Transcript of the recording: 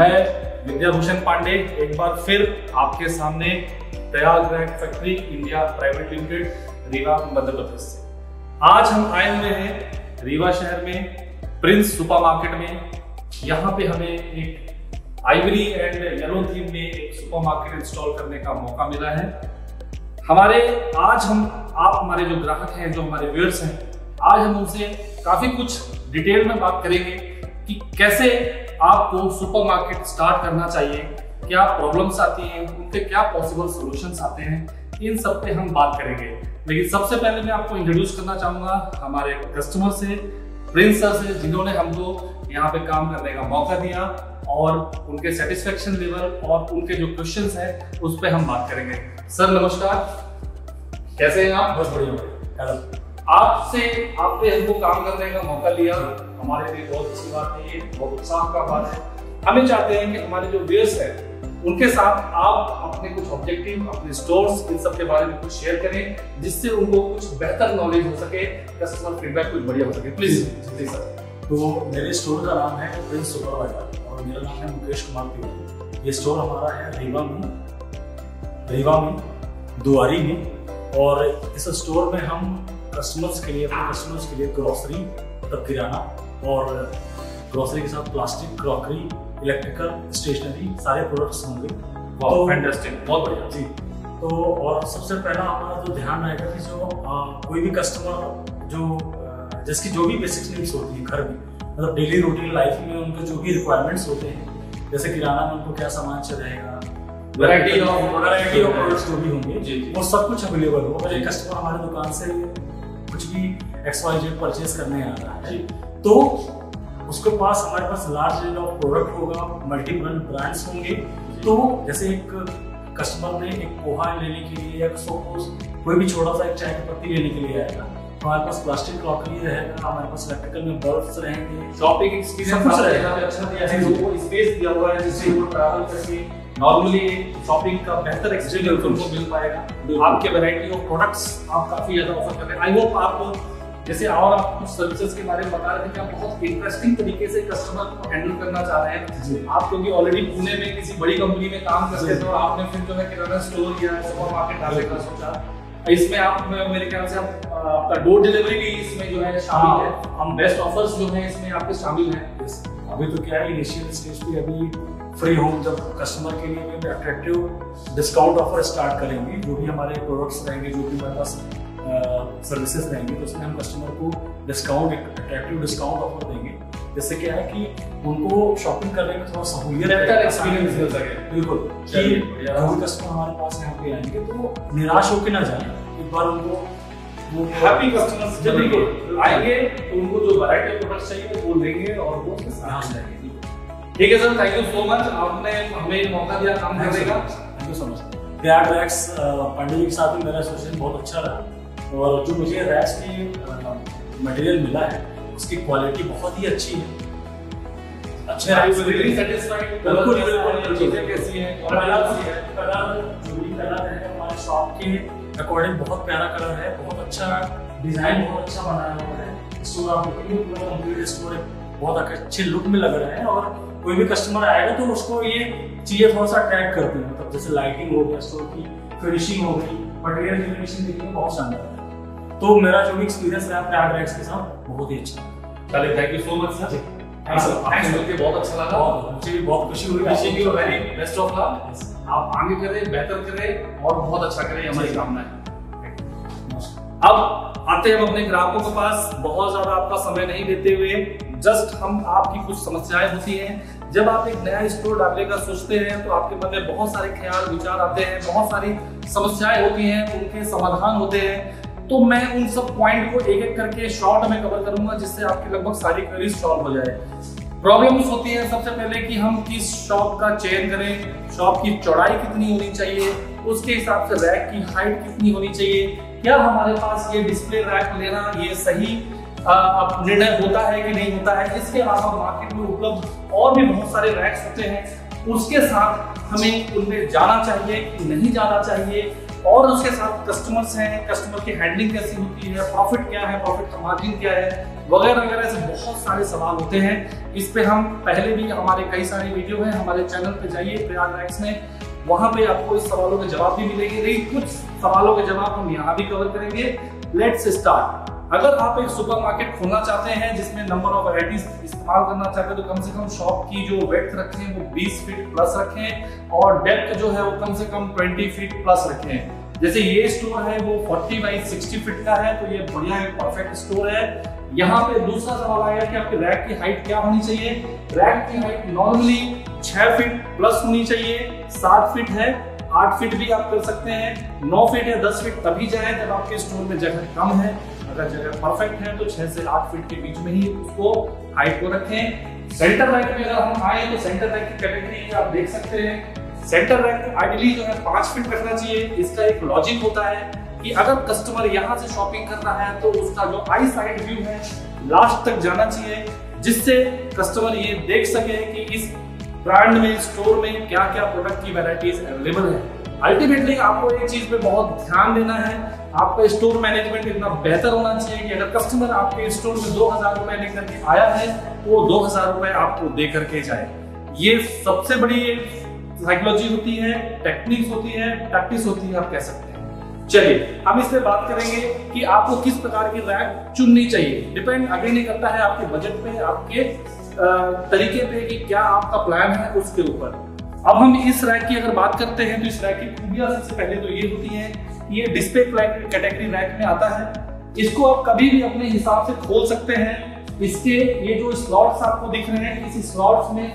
मैं विद्याभूषण पांडे एक बार फिर आपके सामने Prayagraj factory India private limited, Rewa, Madhya Pradesh से। आज हम आए हुए हैं रीवा शहर में, प्रिंस सुपरमार्केट में। यहाँ पे हमें एक आइवरी एंड येलो थीम में एक सुपरमार्केट इंस्टॉल करने का मौका मिला है। हमारे, आज हम, आप हमारे जो ग्राहक हैं, जो हमारे व्यूअर्स हैं, आज हम उनसे काफ़ी कुछ डिटेल में बात करेंगे कि कैसे आपको सुपरमार्केट स्टार्ट करना चाहिए। क्या प्रॉब्लम्स आती हैं? उनके क्या पॉसिबल सॉल्यूशंस आते हैं? इन सब पे हम बात करेंगे। लेकिन सबसे पहले मैं आपको इंट्रोड्यूस करना चाहूँगा हमारे कस्टमर से प्रिंस सर से, जिन्होंने हमको यहाँ पे काम करने का मौका दिया और उनके सेटिस्फेक्शन लेवल और उनके जो क्वेश्चन है, उस पर हम बात करेंगे। सर नमस्कार। कैसे हैं आप? बहुत बढ़िया हेलो आपसे आपने हमको काम करने का मौका लिया। हमारे लिए बहुत अच्छी बात है बहुत उत्साह का बात है। हमें चाहते हैं कि हमारे जो व्यूअर्स हैं, उनके साथ आप अपने कुछ ऑब्जेक्टिव अपने स्टोर्स इन सब के बारे में कुछ शेयर करें, जिससे उनको कुछ बेहतर नॉलेज हो सके कस्टमर फीडबैक कुछ बढ़िया हो सके। प्लीज़ प्लीज़ सर तो मेरे स्टोर का नाम है प्रिंस सुपरवाइजर और मेरा नाम है मुकेश कुमार तिवारी। ये स्टोर हमारा है रीवा में रीवा में, दुआरी में और इस स्टोर में हम कस्टमर्स के लिए अपने कस्टमर्स के लिए ग्रॉसरी मतलब किराना और ग्रोसरी के साथ प्लास्टिक क्रॉकरी इलेक्ट्रिकल स्टेशनरी सारे प्रोडक्ट्स होंगे। तो फैंटास्टिक बहुत बढ़िया। जी तो और सबसे पहला हमारा जो ध्यान रहेगा कि जो आ, कोई भी कस्टमर जो जिसकी जो भी बेसिक नीड्स होती है घर में मतलब डेली रूटीन लाइफ में उनके जो भी रिक्वायरमेंट्स होते हैं जैसे किराना में उनको क्या सामान चाहिए variety of variety of products जो भी होंगे। वो सब कुछ अवेलेबल हो। अगर एक कस्टमर हमारे दुकान से कुछ भी एक्स वाई जेड परचेज करने आ रहा है तो उसके पास हमारे पास लार्ज रेंज ऑफ़ प्रोडक्ट होगा मल्टीपल ब्रांड्स होंगे। तो जैसे एक कस्टमर ने एक पोहा लेने के लिए या सपोज़ कोई भी छोटा सा एक चाय की पत्ती लेने के लिए आएगा तो हमारे पास प्लास्टिक क्रॉकरी रहेगा हमारे पास इलेक्ट्रिकल में बल्ब्स रहेंगे। शॉपिंग एक्सपीरियंस रहेगा। अच्छा दिया है। स्पेस दिया हुआ है जिससे वो ट्रैवल करके नॉर्मली शॉपिंग का बेहतर एक्सपीरियंस उनको मिल पाएगा। आपके वैरायटी ऑफ़ प्रोडक्ट्स आप काफ़ी ज़्यादा ऑफ़र कर रहे हैं। आई होप आपको जैसे और आप कुछ सर्विसेज़ के बारे में बता रहे थे कि आप बहुत इंटरेस्टिंग तरीके से कस्टमर को हैंडल करना चाह रहे हैं। आप क्योंकि ऑलरेडी पुणे में किसी बड़ी कंपनी में काम करते थे और आपने फिर जो है किराना स्टोर या सुपर मार्केट डालने का। सोचा इसमें आप मेरे ख्याल से आप आपका डोर डिलीवरी भी इसमें जो है शामिल है। हम बेस्ट ऑफर्स जो है इसमें आपके शामिल हैं। अभी तो क्या है इनिशियल स्टेज पे अभी फ्री होम जब कस्टमर के लिए भी अट्रैक्टिव डिस्काउंट ऑफ़र स्टार्ट करेंगे जो भी हमारे प्रोडक्ट्स रहेंगे जो भी हमारे पास सर्विसेज़ रहेंगे तो उसमें हम कस्टमर को डिस्काउंट अट्रैक्टिव डिस्काउंट ऑफ़र देंगे। जिससे क्या है कि उनको शॉपिंग करने में थोड़ा सहूलियत एक्सपीरियंस मिल सके। बिल्कुल। कि भी कस्टमर हमारे पास यहाँ पे आएँगे तो निराश होकर ना जाए। एक बार उनको हैप्पी कस्टमर्स जब आएँगे तो उनको जो वैरायटी प्रोडक्ट्स चाहिए वो लेंगे और वो उसके साथ जाएँगे ठीक है sir thank you so much आपने हमें मौका दिया काम करने का। Thank you so much Prayag racks Pandey ji के साथ भी मेरा एसोसिएशन बहुत अच्छा रहा। और जो मुझे रैक्स में मटेरियल मिला है उसकी क्वालिटी बहुत ही अच्छी है। अच्छे। बिल्कुल। चीज़ें कैसी हैं कलर है। जो भी कलर है हमारे शॉप के अकॉर्डिंग बहुत प्यारा कलर है बहुत अच्छा डिज़ाइन बहुत अच्छा बनाया हुआ है। स्टोर पूरा कंप्लीट स्टोर बहुत अच्छे लुक में लग रहा है। और कोई भी कस्टमर आएगा तो उसको ये चीज़ें थोड़ा सा अट्रैक्ट करती हैं। मतलब जैसे लाइटिंग हो गया स्टोर की फिनिशिंग हो गई मटेरियल की फिनिशिंग देखिए बहुत शानदार है। तो मेरा जो भी एक्सपीरियंस रहा प्रयाग रैक्स के साथ बहुत ही अच्छा चलिए thank you so much sir आपसे मिलकर बहुत अच्छा लगा। मुझे भी बहुत खुशी हुई। Wishing you very best of luck आप आगे करें बेहतर करें और बहुत अच्छा करें हमारी कामना है अब आते हैं हम अपने ग्राहकों के पास। बहुत ज़्यादा आपका समय नहीं देते हुए जस्ट हम आपकी कुछ समस्याएँ होती हैं। जब आप एक नया स्टोर डालने का सोचते हैं तो आपके मन में बहुत सारे ख्याल, विचार आते हैं, बहुत सारी समस्याएँ होती हैं, उनके समाधान होते हैं। तो मैं उन सब पॉइंट को एक एक करके शॉर्ट में कवर करूँगा, जिससे आपकी लगभग सारी क्वेरीज सॉल्व हो जाए। प्रॉब्लम्स होती है सबसे पहले कि हम किस शॉप का चयन करें शॉप की चौड़ाई कितनी होनी चाहिए, उसके हिसाब से रैक की हाइट कितनी होनी चाहिए, क्या हमारे पास ये डिस्प्ले रैक लेना ये सही अब निर्णय होता है कि नहीं होता है, इसके अलावा मार्केट में उपलब्ध और भी बहुत सारे रैक्स होते हैं। उसके साथ हमें उनमें जाना चाहिए कि नहीं जाना चाहिए और उसके साथ कस्टमर्स हैं कस्टमर की हैंडलिंग कैसी होती है प्रॉफिट क्या है प्रॉफिट का मार्जिन क्या है, वगैरह वगैरह, ऐसे बहुत सारे सवाल होते हैं। इस पे हम पहले भी हमारे कई सारे वीडियो हैं, हमारे चैनल पे जाइए, प्रयाग रैक्स में। वहाँ पे आपको इस सवालों के जवाब भी मिलेंगे। लेकिन कुछ सवालों के जवाब हम यहाँ भी कवर करेंगे। लेट्स स्टार्ट अगर आप एक सुपरमार्केट खोलना चाहते हैं, जिसमें नंबर ऑफ़ वैरायटीज इस्तेमाल करना चाहते हैं तो कम से कम शॉप की जो वेथ रखें, वो 20 फीट प्लस रखें और डेप्थ जो है वो कम से कम 20 फीट प्लस रखें। जैसे ये स्टोर है, वो 40 बाई 60 फीट का है तो ये बढ़िया एक परफेक्ट स्टोर है। यहाँ पे दूसरा सवाल आया कि आपके रैक की हाइट क्या होनी चाहिए? रैक की हाइट नॉर्मली 6 फीट प्लस होनी चाहिए 7 फीट है, आठ फीट भी आप कर सकते हैं, नौ फीट या दस फीट तभी जाए जब आपके स्टोर में जगह कम है। अगर जगह परफेक्ट है तो छह से आठ फीट के बीच में ही उसको हाइट को रखें। सेंटर रैक में अगर हम आए तो सेंटर रैक की कैटेगरी आप देख सकते हैं। सेंटर रैक आइडियली जो है पाँच फीट रखना चाहिए। इसका एक लॉजिक होता है कि अगर कस्टमर यहाँ से शॉपिंग कर रहा है तो उसका जो आई साइड व्यू है लास्ट तक जाना चाहिए, जिससे कस्टमर ये देख सके कि इस ब्रांड में स्टोर में क्या क्या प्रोडक्ट की वेराइटीज अवेलेबल है। अल्टीमेटली आपको एक चीज़ पे बहुत ध्यान देना है। आपका स्टोर मैनेजमेंट इतना बेहतर होना चाहिए कि अगर कस्टमर आपके स्टोर में दो हज़ार रुपए लेकर के आया है तो वो दो हज़ार रुपए आपको दे करके जाए। ये सबसे बड़ी साइकोलॉजी होती है टेक्निक्स होती है प्रैक्टिस होती है, आप कह सकते हैं। चलिए, हम इस पे बात करेंगे कि आपको किस प्रकार की रैक चुननी चाहिए। डिपेंड अगेन नहीं करता है आपके बजट पे, आपके तरीके पे कि क्या आपका प्लान है उसके ऊपर। अब हम इस रैक की अगर बात करते हैं तो इस रैक की खूबियाँ सबसे पहले तो ये होती है ये डिस्प्ले कैटेगरी रैक में आता है। इसको आप कभी भी अपने हिसाब से खोल सकते हैं। इसके ये जो स्लॉट्स आपको दिख रहे हैं, इस स्लॉट्स में